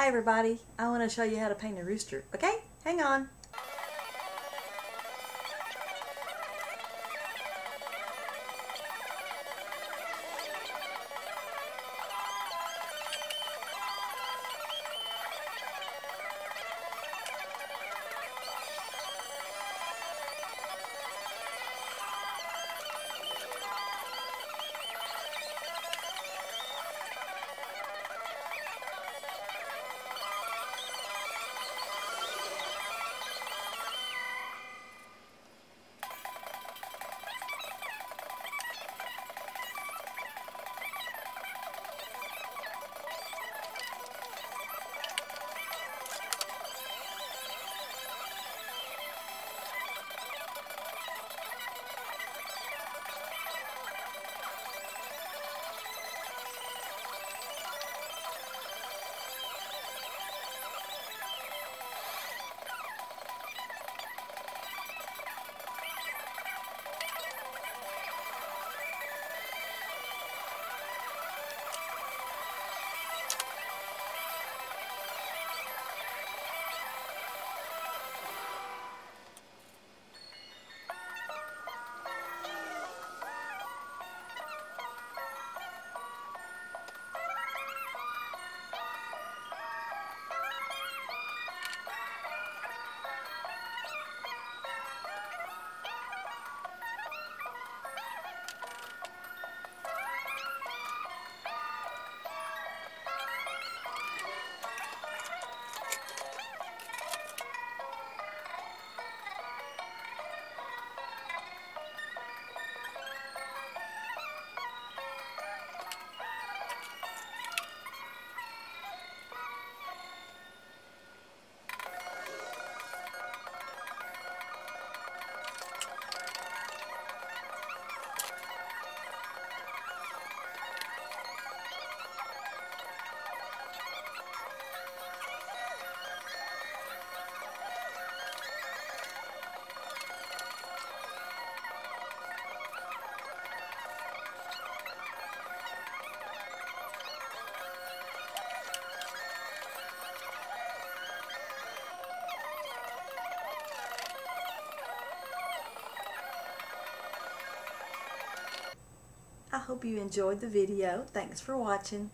Hi everybody, I want to show you how to paint a rooster. Okay, hang on. I hope you enjoyed the video. Thanks for watching.